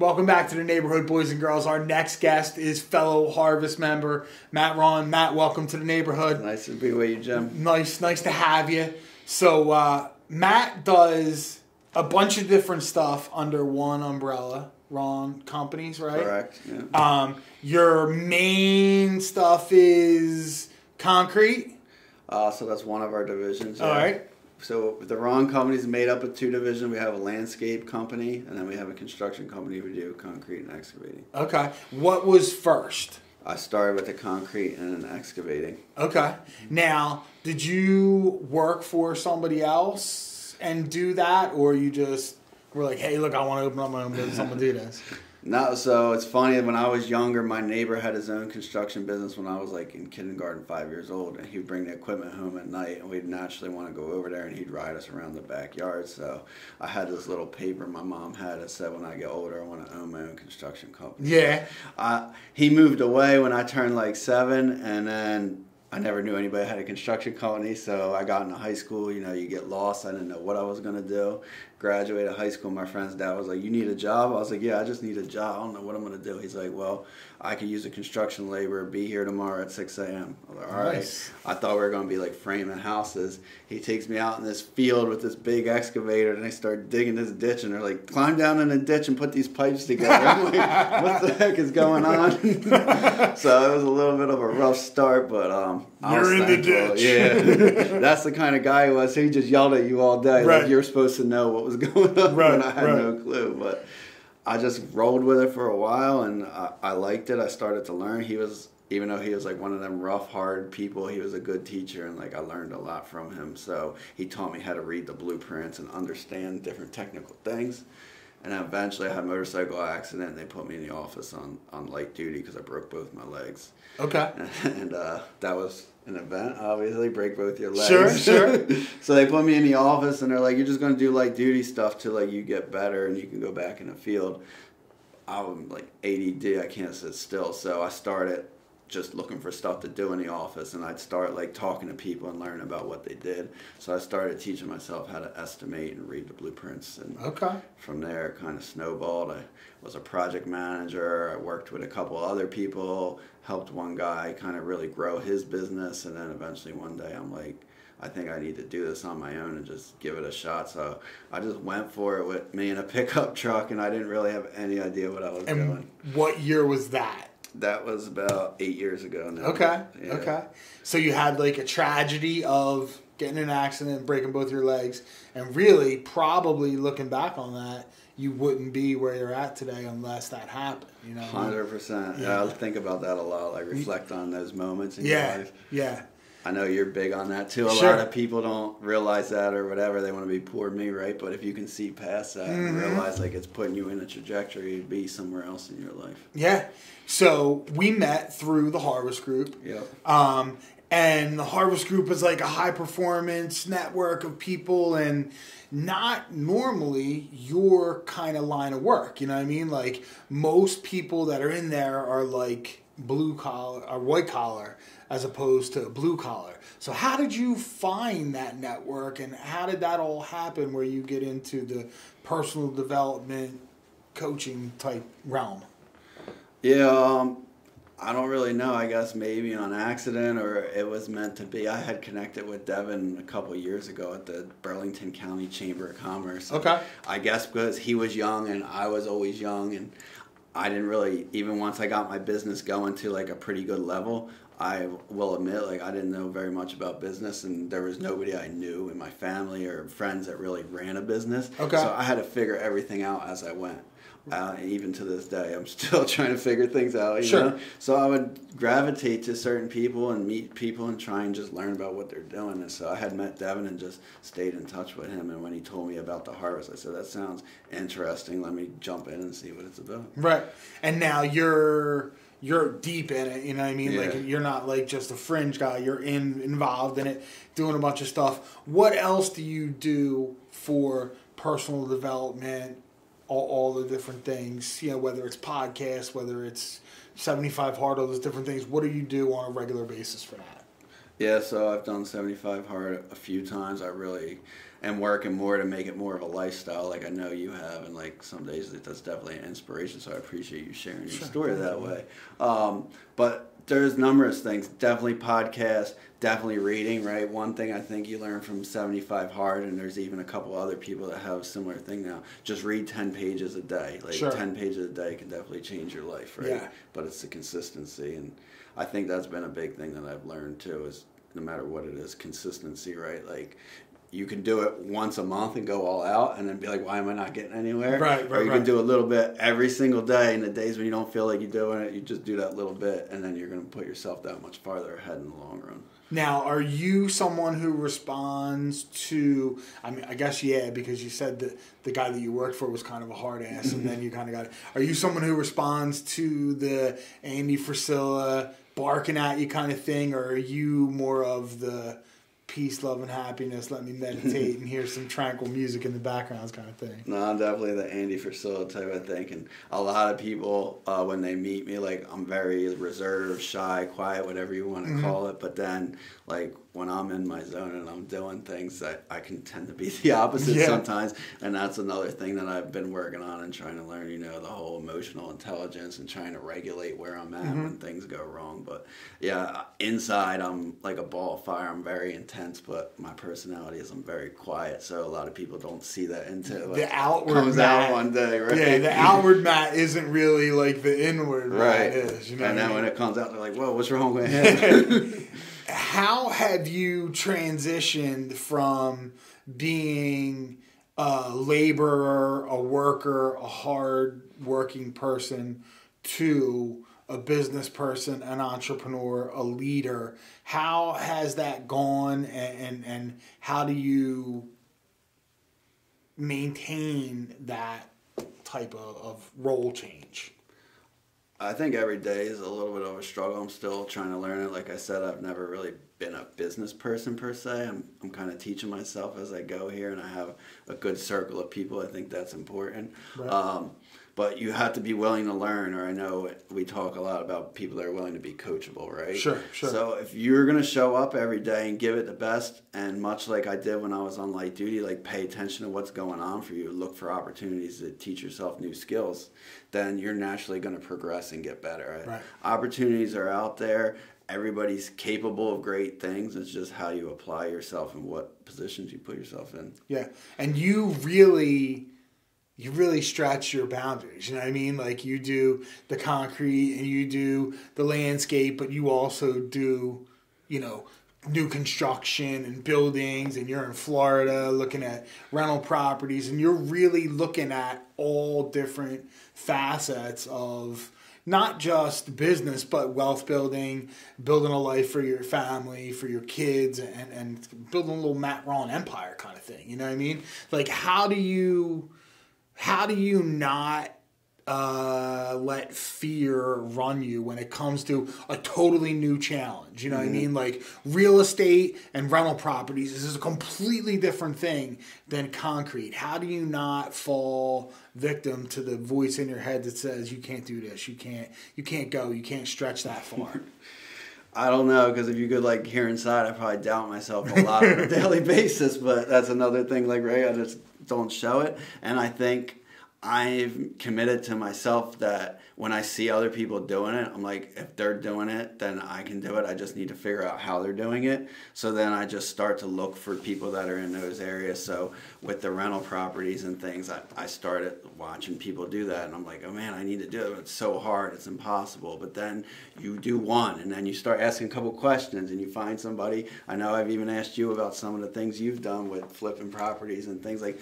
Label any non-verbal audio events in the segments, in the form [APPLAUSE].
Welcome back to the neighborhood, boys and girls. Our next guest is fellow Harvest member Matt Rahn. Matt, welcome to the neighborhood. Nice to be with you, Jim. Nice, nice to have you. So uh, Matt does a bunch of different stuff under one umbrella. Rahn Companies, right? Correct. Yeah. Um, your main stuff is concrete. Uh, so that's one of our divisions. All yeah. right. So the Rahn Company is made up of two divisions. We have a landscape company, and then we have a construction company. We do concrete and excavating. Okay. What was first? I started with the concrete and then excavating. Okay. Now, did you work for somebody else and do that, or you just were like, "Hey, look, I want to open up my own business. I'm gonna do this." [LAUGHS] No, so it's funny. When I was younger, my neighbor had his own construction business when I was like in kindergarten, five years old, and he'd bring the equipment home at night, and we'd naturally want to go over there, and he'd ride us around the backyard. So I had this little paper my mom had that said, "When I get older, I want to own my own construction company." Yeah. Uh, he moved away when I turned like seven, and then I never knew anybody had a construction company. So I got into high school. You know, you get lost. I didn't know what I was gonna do. Graduated high school. My friend's dad was like, "You need a job." I was like, "Yeah, I just need a job. I don't know what I'm gonna do." He's like, "Well, I could use a construction laborer. Be here tomorrow at 6 a.m." I was like, "All right." Nice. I thought we were gonna be like framing houses. He takes me out in this field with this big excavator, and I start digging this ditch. And they're like, "Climb down in the ditch and put these pipes together." I'm like, what the [LAUGHS] heck is going on? [LAUGHS] so it was a little bit of a rough start, but um, You're in the ditch. Yeah, [LAUGHS] that's the kind of guy he was. He just yelled at you all day, Right. like you're supposed to know what was [LAUGHS] going on, Right, and I had right. no clue. But I just rolled with it for a while, and I, I liked it. I started to learn. He was, even though he was like one of them rough, hard people, he was a good teacher, and like I learned a lot from him. So he taught me how to read the blueprints and understand different technical things. And eventually, I had a motorcycle accident. And they put me in the office on, on light duty because I broke both my legs. Okay. [LAUGHS] And uh, that was an event, obviously, break both your legs. Sure, sure. [LAUGHS] so they put me in the office, and they're like, "You're just going to do light duty stuff till like you get better, and you can go back in the field." I'm like ADD, I can't sit still. So I started just looking for stuff to do in the office, and I'd start like talking to people and learning about what they did. So I started teaching myself how to estimate and read the blueprints, and Okay. from there it kind of snowballed. I was a project manager. I worked with a couple other people, helped one guy kind of really grow his business, and then eventually one day I'm like, I think I need to do this on my own and just give it a shot. So I just went for it with me in a pickup truck, and I didn't really have any idea what I was And doing. what year was that? That was about eight years ago now. Okay. Yeah. Okay. So you had like a tragedy of getting in an accident, breaking both your legs, and really, probably looking back on that, you wouldn't be where you're at today unless that happened. You know. what I mean? Hundred percent. Yeah. Yeah, I think about that a lot. I reflect on those moments in Yeah. your life. Yeah. I know you're big on that too. A Sure. lot of people don't realize that or whatever. They want to be poor me, right? But if you can see past that and Mm-hmm. realize like it's putting you in a trajectory to be somewhere else in your life. Yeah. So we met through the Harvest Group. Yep. Um, and the Harvest Group is like a high performance network of people and not normally your kind of line of work. You know what I mean? Like most people that are in there are like blue collar or white collar as opposed to blue collar. So how did you find that network and how did that all happen where you get into the personal development coaching type realm? Yeah, um, I don't really know. I guess maybe on accident or it was meant to be. I had connected with Devin a couple years ago at the Burlington County Chamber of Commerce. Okay. I guess because he was young and I was always young and I didn't really even once I got my business going to like a pretty good level. I will admit, like I didn't know very much about business, and there was nobody I knew in my family or friends that really ran a business. Okay. So I had to figure everything out as I went. Uh, and even to this day, I'm [LAUGHS] still trying to figure things out. You Sure. Know? So I would gravitate to certain people and meet people and try and just learn about what they're doing. And so I had met Devin and just stayed in touch with him. And when he told me about the harvest, I said, "That sounds interesting. Let me jump in and see what it's about." Right. And now you're you're deep in it, you know what I mean? Yeah. Like you're not like just a fringe guy, you're in involved in it, doing a bunch of stuff. What else do you do for personal development? All, all the different things, you know, whether it's podcasts, whether it's 75 hard, all those different things. What do you do on a regular basis for that? Yeah, so I've done 75 hard a few times. I really am working more to make it more of a lifestyle, like I know you have, and like some days that's definitely an inspiration. So I appreciate you sharing your Sure. story that way. Um, but there's numerous things. Definitely podcast. Definitely reading. Right. One thing I think you learn from 75 Hard, and there's even a couple other people that have a similar thing now. Just read 10 pages a day. Like Sure. 10 pages a day can definitely change your life. Right. Yeah. But it's the consistency, and I think that's been a big thing that I've learned too. Is no matter what it is, consistency. Right. Like. You can do it once a month and go all out, and then be like, "Why am I not getting anywhere?" Right, Or right, you right. can do a little bit every single day, and the days when you don't feel like you're doing it, you just do that little bit, and then you're going to put yourself that much farther ahead in the long run. Now, are you someone who responds to? I mean, I guess yeah, because you said that the guy that you worked for was kind of a hard ass, and then you kind of got. Are you someone who responds to the Andy Frisella barking at you kind of thing, or are you more of the peace, love, and happiness? Let me meditate and hear some tranquil music in the background, kind of thing. No, I'm definitely the Andy Frisella type, I think. And a lot of people, uh, when they meet me, like, I'm very reserved, shy, quiet, whatever you want to call it. But then, like, when I'm in my zone and I'm doing things, that I can tend to be [LAUGHS] the opposite Yeah. sometimes. And that's another thing that I've been working on and trying to learn, you know, the whole emotional intelligence and trying to regulate where I'm at when things go wrong. But yeah, inside, I'm like a ball of fire. I'm very intense, but my personality is I'm very quiet. So a lot of people don't see that until The outward comes Matt- out one day, right? Yeah, the [LAUGHS] outward Matt isn't really like the inward right. Matt is. You know and what I then mean? when it comes out, they're like, "Whoa, what's wrong with [LAUGHS] him?" how have you transitioned from being a laborer, a worker, a hard working person to a business person, an entrepreneur, a leader? How has that gone and, and, and how do you maintain that type of, of role change? I think every day is a little bit of a struggle. I'm still trying to learn it. Like I said, I've never really been a business person per se. I'm, I'm kind of teaching myself as I go here, and I have a good circle of people. I think that's important. Right. Um, but you have to be willing to learn, or I know we talk a lot about people that are willing to be coachable, right? Sure, sure. So if you're going to show up every day and give it the best, and much like I did when I was on light duty, like pay attention to what's going on for you, look for opportunities to teach yourself new skills, then you're naturally going to progress and get better. Right. Opportunities are out there. Everybody's capable of great things. It's just how you apply yourself and what positions you put yourself in. Yeah, and you really, you really stretch your boundaries. You know what I mean? Like you do the concrete and you do the landscape, but you also do, you know, new construction and buildings. And you're in Florida looking at rental properties, and you're really looking at all different facets of not just business, but wealth building, building a life for your family, for your kids, and, and building a little Matt Rahn empire kind of thing. You know what I mean? Like, how do you, how do you not uh, let fear run you when it comes to a totally new challenge? You know what I mean? Like, real estate and rental properties this is a completely different thing than concrete. How do you not fall victim to the voice in your head that says you can't do this, you can't, you can't go, you can't stretch that far? [LAUGHS] I don't know because if you could like hear inside, I probably doubt myself a lot on a [LAUGHS] daily basis. But that's another thing. Like Ray, I just don't show it, and I think I've committed to myself that when I see other people doing it, I'm like, if they're doing it, then I can do it. I just need to figure out how they're doing it. So then I just start to look for people that are in those areas. So with the rental properties and things, I, I started watching people do that, and I'm like, oh man, I need to do it. It's so hard, it's impossible. But then you do one, and then you start asking a couple questions, and you find somebody. I know I've even asked you about some of the things you've done with flipping properties and things like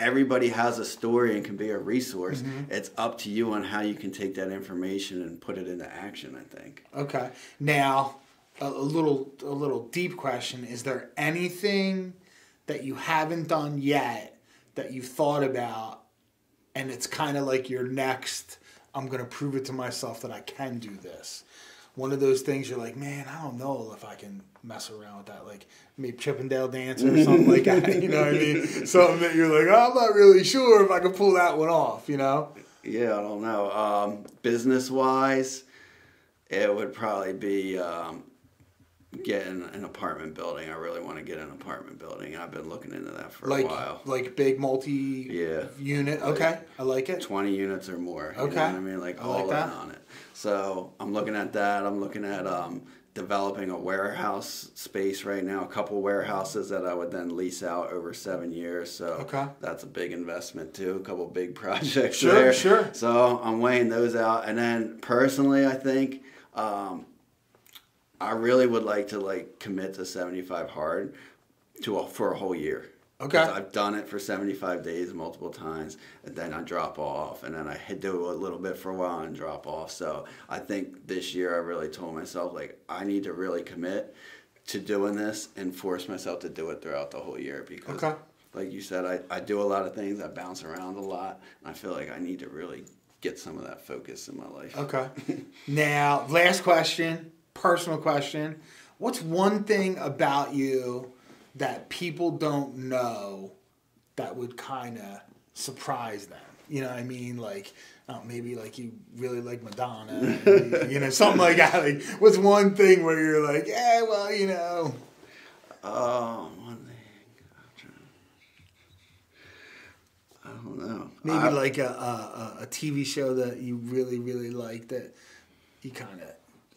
everybody has a story and can be a resource. Mm-hmm. It's up to you on how you can take that information and put it into action. I think. Okay. Now, a, a little a little deep question: Is there anything that you haven't done yet that you've thought about, and it's kind of like your next? I'm going to prove it to myself that I can do this. One of those things you're like, man, I don't know if I can mess around with that. Like maybe Chippendale dancer or something like that. [LAUGHS] You know what I mean? Something that you're like, I'm not really sure if I can pull that one off. You know? Yeah, I don't know. Um, business wise, it would probably be um, get in an apartment building. I really want to get an apartment building. I've been looking into that for like a while. like big multi Yeah. unit. Okay, I like it. 20 units or more. Okay. I mean? Like I like all that. in on it. So I'm looking at that. I'm looking at um, developing a warehouse space right now, a couple warehouses that I would then lease out over seven years. So Okay. that's a big investment too, a couple big [LAUGHS] projects Sure, there. sure. So I'm weighing those out. And then personally, I think um, I really would like to like commit to 75 hard to a, for a whole year. Okay. I've done it for 75 days multiple times, and then I drop off, and then I hit- do a little bit for a while and drop off. So I think this year I really told myself like I need to really commit to doing this and force myself to do it throughout the whole year because, Okay. like you said, I, I do a lot of things. I bounce around a lot, and I feel like I need to really get some of that focus in my life. Okay. [LAUGHS] now, last question, personal question. What's one thing about you that people don't know that would kind of surprise them? You know what I mean? Like, oh, maybe like you really like Madonna, [LAUGHS] you know, something like that. Like, what's one thing where you're like, yeah, well, you know, Oh, one thing. I don't know. maybe I- like a, a a- a TV show that you really really like that you kind of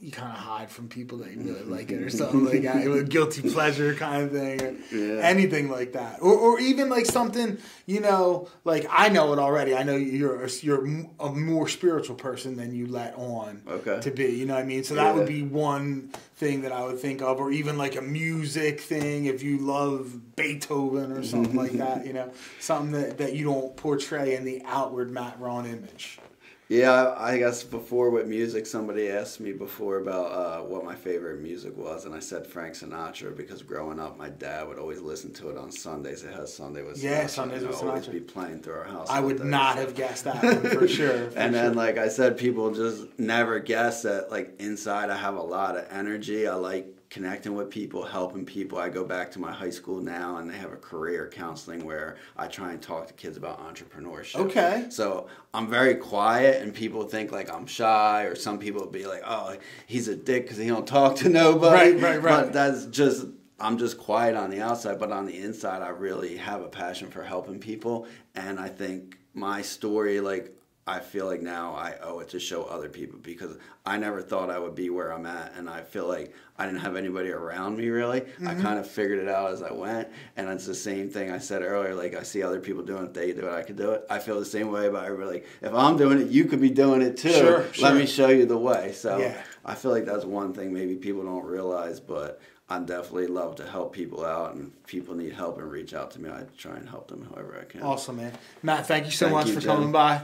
you kind of hide from people that you really mm-hmm. like it or something like that, a [LAUGHS] guilty pleasure kind of thing, or Yeah. anything like that, or or even like something you know, like I know it already. I know you're a, you're a more spiritual person than you let on Okay. to be. You know what I mean? So that would be one thing that I would think of, or even like a music thing if you love Beethoven or something like mm-hmm. that. You know, something that, that you don't portray in the outward Matt Rahn image. Yeah, I guess before with music, somebody asked me before about uh, what my favorite music was, and I said Frank Sinatra because growing up, my dad would always listen to it on Sundays. It has Sunday Sinatra. Yeah, Sundays it would always be playing through our house. I would not have guessed that one for [LAUGHS] sure. for and then, sure. like I said, people just never guess that. Like inside, I have a lot of energy. I like connecting with people, helping people. I go back to my high school now, and they have a career counseling where I try and talk to kids about entrepreneurship. Okay. So I'm very quiet, and people think like I'm shy, or some people be like, "Oh, he's a dick because he don't talk to nobody." Right, right, right. But that's just I'm just quiet on the outside, but on the inside, I really have a passion for helping people, and I think my story, like. I feel like now I owe it to show other people because I never thought I would be where I'm at, and I feel like I didn't have anybody around me really. I mm-hmm. kind of figured it out as I went, and it's the same thing I said earlier. Like I see other people doing it, they do it, I could do it. I feel the same way about everybody. Like if I'm doing it, you could be doing it too. Sure, Let sure. me show you the way. So Yeah. I feel like that's one thing maybe people don't realize, but I definitely love to help people out, and if people need help and reach out to me. I try and help them however I can. Awesome, man. Matt, thank you so Thank much you, for Jim. coming by.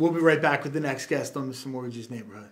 We'll be right back with the next guest on Mr. Mortgage's Neighborhood.